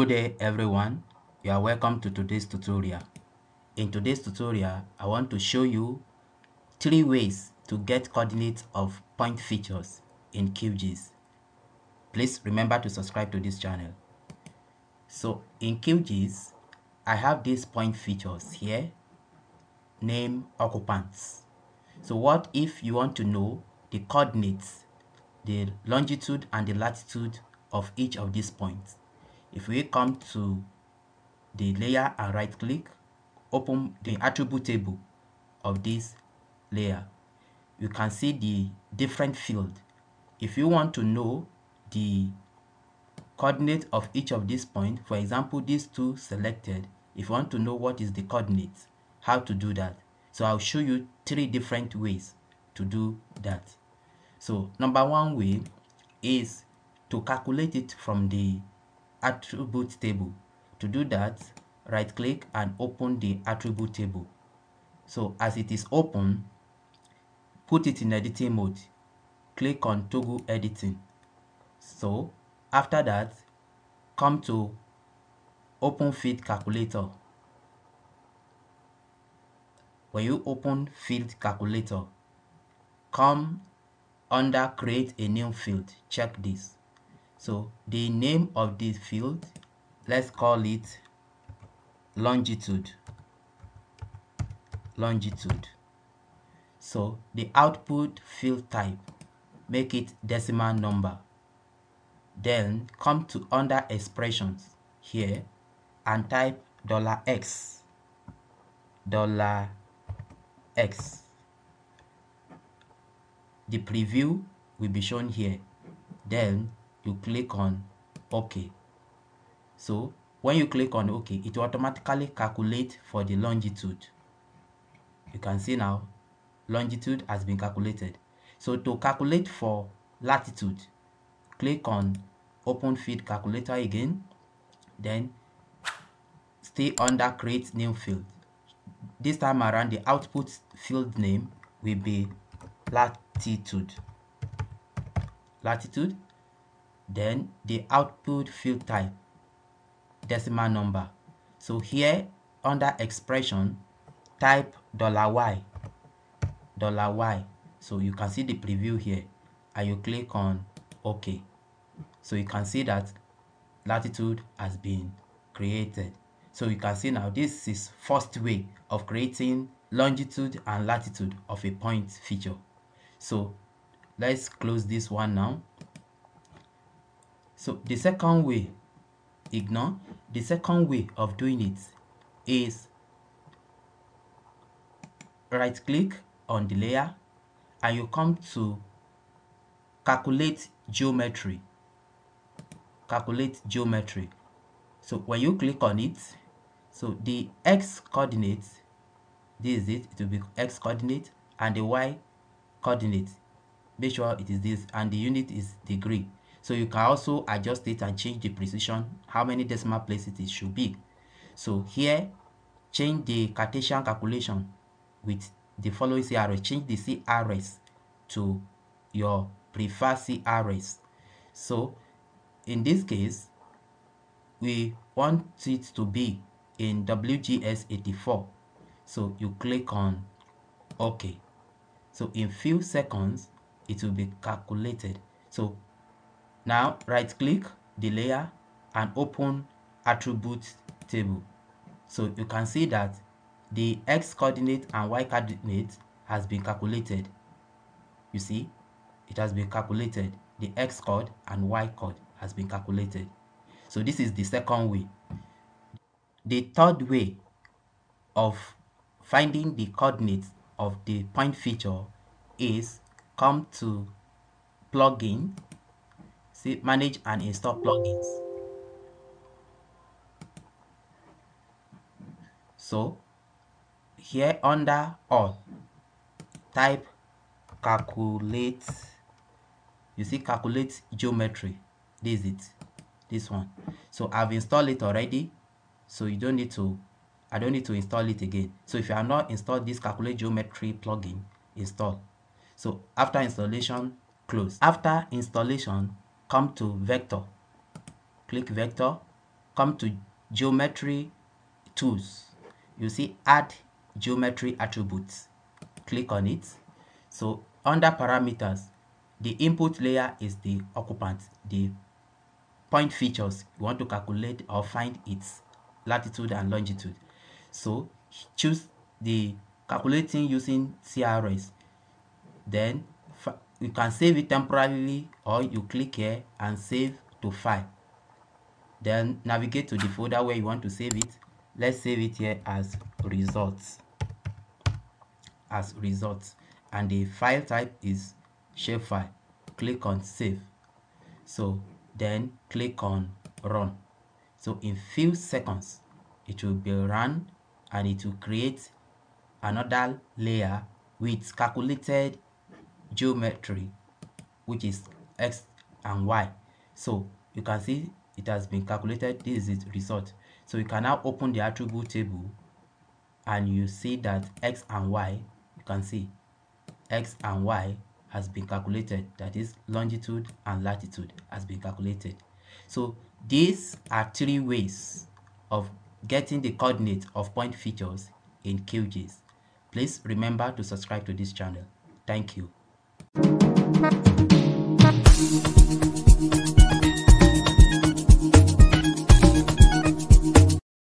Good day everyone, you are welcome to today's tutorial. In today's tutorial, I want to show you three ways to get coordinates of point features in QGIS. Please remember to subscribe to this channel. So in QGIS, I have these point features here, name occupants. So what if you want to know the coordinates, the longitude and the latitude of each of these points? If we come to the layer and right click open the attribute table of this layer. You can see the different field. If you want to know the coordinate of each of these points for example these two selected if you want to know what is the coordinates how to do that. So i'll show you three different ways to do that. So number one way is to calculate it from the attribute table. To do that, right click and open the attribute table. So as it is open, put it in editing mode. Click on toggle editing. So after that, come to open field calculator. When you open field calculator, come under create a new field. Check this so the name of this field let's call it longitude. Longitude. So the output field type make it decimal number. Then come to under expressions here and type dollar x. Dollar x. The preview will be shown here. Then you click on OK. So when you click on OK, it will automatically calculate for the longitude. You can see now longitude has been calculated. So to calculate for latitude, click on Open Field Calculator again, then stay under Create New Field. This time around, the output field name will be latitude. Latitude then the output field type decimal number. So here under expression type dollar $y dollar $y. So you can see the preview here and you click on ok. So you can see that latitude has been created. So you can see now this is first way of creating longitude and latitude of a point feature. So let's close this one now so the second way, ignore, the second way of doing it is right click on the layer and you come to calculate geometry. Calculate geometry. So when you click on it, so the x coordinate, this is it, it will be x coordinate and the y coordinate. Make sure it is this and the unit is degree. So you can also adjust it and change the precision, how many decimal places it should be. So here, change the Cartesian calculation with the following CRS. Change the CRS to your preferred CRS. So in this case, we want it to be in WGS 84. So you click on OK. So in few seconds, it will be calculated. So now right click the layer and open attribute table. So you can see that the x coordinate and y coordinate has been calculated. You see, it has been calculated. The x code and y code has been calculated. So this is the second way. The third way of finding the coordinates of the point feature is come to plugin see manage and install plugins. So here under all type calculate you see calculate geometry. This is it this one. So i've installed it already. So you don't need to i don't need to install it again. So if you have not installed this calculate geometry plugin install. So after installation close. After installation come to vector. Click vector come to geometry tools. You see add geometry attributes. Click on it. So under parameters the input layer is the occupant the point features. You want to calculate or find its latitude and longitude. So choose the calculating using CRS then you can save it temporarily or you click here and save to file. Then navigate to the folder where you want to save it. Let's save it here as results as results. And the file type is shapefile click on save. So then click on run. So in few seconds it will be run and it will create another layer with calculated geometry which is x and y. So you can see it has been calculated. This is its result. So you can now open the attribute table and you see that x and y you can see x and y has been calculated. That is longitude and latitude has been calculated. So these are three ways of getting the coordinates of point features in QGIS. Please remember to subscribe to this channel. Thank you.